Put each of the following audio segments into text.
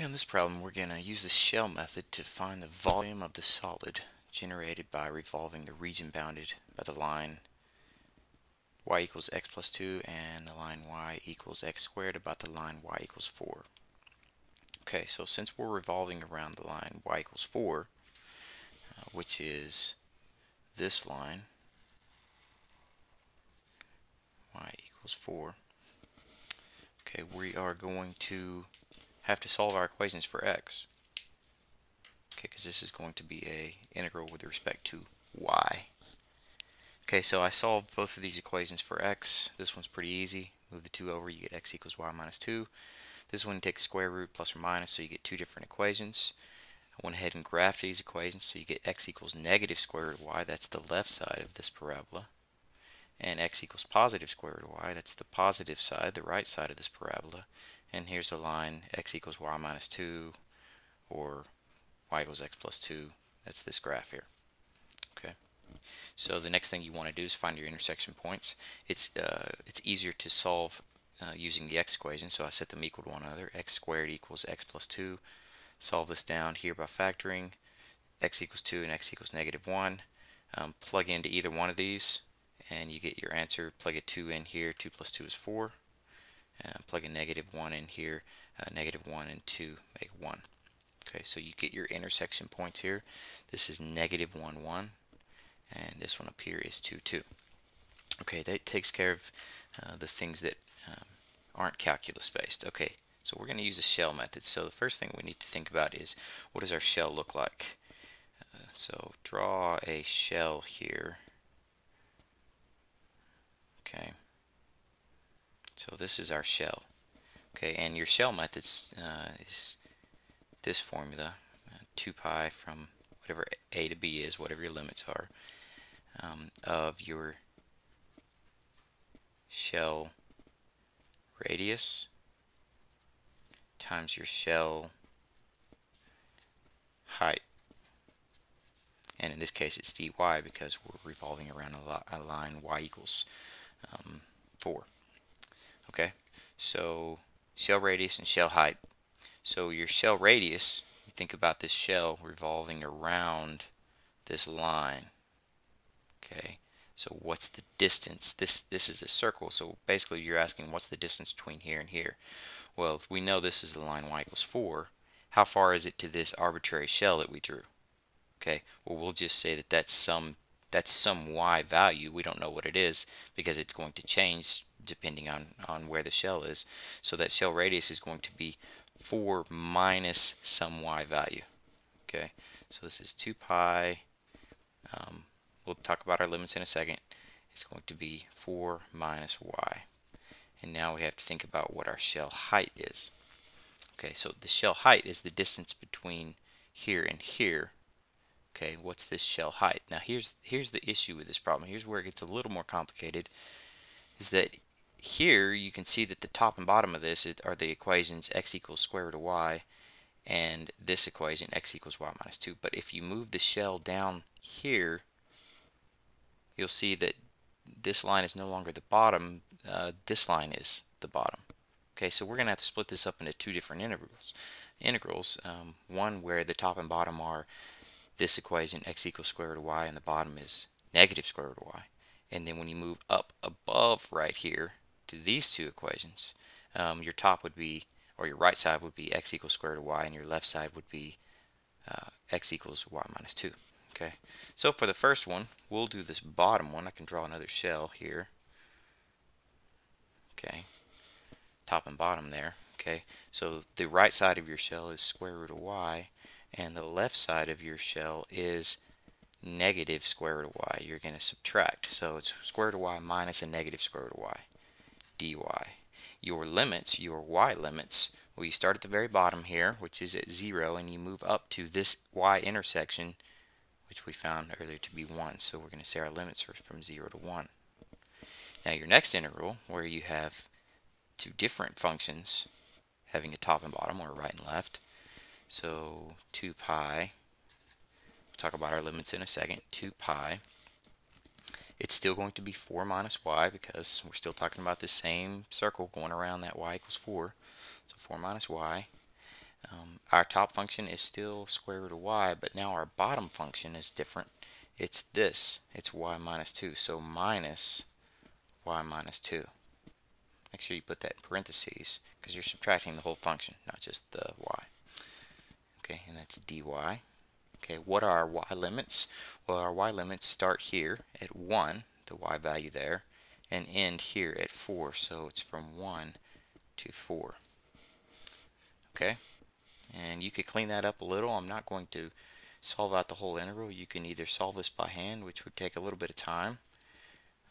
Okay, on this problem we're going to use the shell method to find the volume of the solid generated by revolving the region bounded by the line y equals x plus 2 and the line y equals x squared about the line y equals 4. Okay, so since we're revolving around the line y equals 4, uh, which is this line, y equals 4, okay, we are going to have to solve our equations for x. Okay, because this is going to be a integral with respect to y. Okay, so I solved both of these equations for x. This one's pretty easy. Move the 2 over, you get x equals y minus 2. This one takes square root plus or minus, so you get two different equations. I went ahead and graphed these equations, so you get x equals negative square root of y, that's the left side of this parabola. And x equals positive square root of y, that's the positive side, the right side of this parabola. And here's a line x equals y minus 2 or y equals x plus 2 that's this graph here. Okay? So the next thing you want to do is find your intersection points. It's uh, it's easier to solve uh, using the x equation so I set them equal to one another. x squared equals x plus 2 solve this down here by factoring x equals 2 and x equals negative 1 um, plug into either one of these and you get your answer plug a 2 in here 2 plus 2 is 4 uh, plug a negative 1 in here, uh, negative 1 and 2 make 1. Okay, so you get your intersection points here. This is negative 1, 1, and this one up here is 2, 2. Okay, that takes care of uh, the things that um, aren't calculus based. Okay, so we're going to use a shell method. So the first thing we need to think about is what does our shell look like? Uh, so draw a shell here. Okay. So this is our shell. Okay, and your shell method uh, is this formula, uh, 2 pi from whatever a to b is, whatever your limits are, um, of your shell radius times your shell height. And in this case it's dy because we're revolving around a, a line y equals um, 4. Okay, so shell radius and shell height. So your shell radius, you think about this shell revolving around this line. Okay, so what's the distance? This this is a circle, so basically you're asking what's the distance between here and here. Well, if we know this is the line y equals 4, how far is it to this arbitrary shell that we drew? Okay, well we'll just say that that's some that's some y value. We don't know what it is because it's going to change depending on, on where the shell is. So that shell radius is going to be 4 minus some y value. Okay, so this is 2 pi. Um, we'll talk about our limits in a second. It's going to be 4 minus y. And now we have to think about what our shell height is. Okay, so the shell height is the distance between here and here. Okay, what's this shell height? Now here's here's the issue with this problem. Here's where it gets a little more complicated. Is that here you can see that the top and bottom of this are the equations x equals square root of y and this equation x equals y minus 2 but if you move the shell down here you'll see that this line is no longer the bottom uh, this line is the bottom. Okay so we're gonna have to split this up into two different integrals integrals um, one where the top and bottom are this equation x equals square root of y and the bottom is negative square root of y. And then when you move up above right here to these two equations, um, your top would be, or your right side would be x equals square root of y, and your left side would be uh, x equals y minus 2. Okay, so for the first one, we'll do this bottom one. I can draw another shell here. Okay, top and bottom there. Okay, so the right side of your shell is square root of y, and the left side of your shell is negative square root of y. You're going to subtract. So it's square root of y minus a negative square root of y dy. Your limits, your y limits, well you start at the very bottom here, which is at 0, and you move up to this y intersection, which we found earlier to be 1. So we're going to say our limits are from 0 to 1. Now your next integral, where you have two different functions having a top and bottom, or right and left, so 2 pi, we'll talk about our limits in a second, 2 pi it's still going to be 4 minus y because we're still talking about the same circle going around that y equals 4. So 4 minus y. Um, our top function is still square root of y, but now our bottom function is different. It's this. It's y minus 2. So minus y minus 2. Make sure you put that in parentheses because you're subtracting the whole function, not just the y. Okay, and that's dy. Okay, what are our y limits? Well, our y limits start here at 1, the y value there, and end here at 4. So it's from 1 to 4. Okay, and you could clean that up a little. I'm not going to solve out the whole integral. You can either solve this by hand, which would take a little bit of time,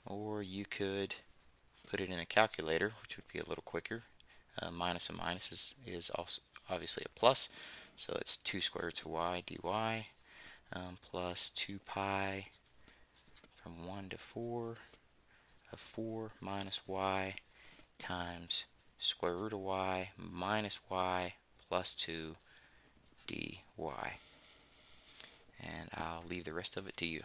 or you could put it in a calculator, which would be a little quicker. Uh, minus a minus is, is also obviously a plus, so it's 2 square roots of y dy um, plus 2 pi from 1 to 4 of 4 minus y times square root of y minus y plus 2 dy. And I'll leave the rest of it to you.